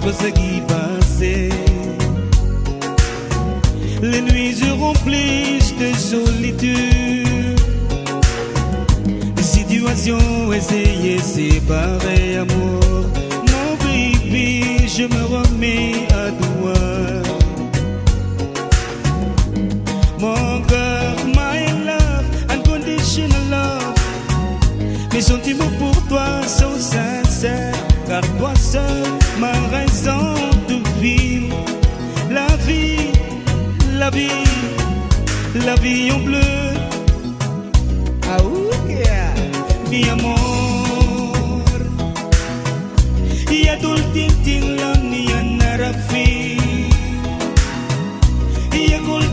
toi ce qui passait. Les nuits se remplissent de solitude. Des situations essayées, séparées, amour. Mon baby, je me remets à toi. Mon cœur, my love, unconditional love. Mes sentiments pour toi sont seul, ma raison de vivre. La vie, la vie, la vie en bleu. Ah, yeah. Mi amor. Y adul ting ting lang niya narafi. Y agul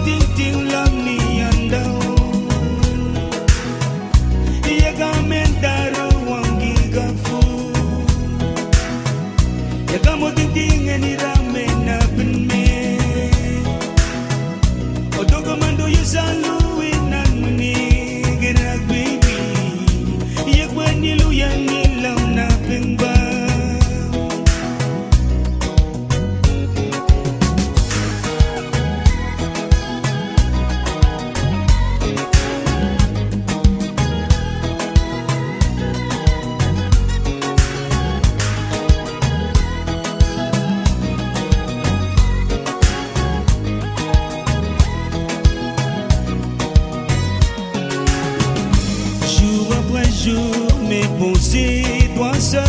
jour, mes pensées, toi seul.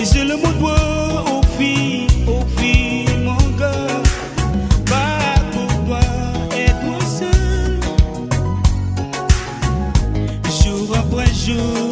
Et c'est le mot au fil, au fil, mon cœur. Pas pour toi et toi seul. Jour après jour,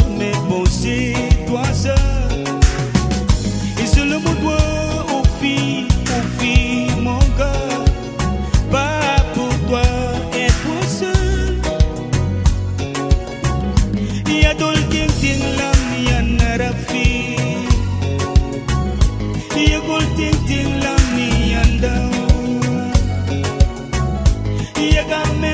Yegame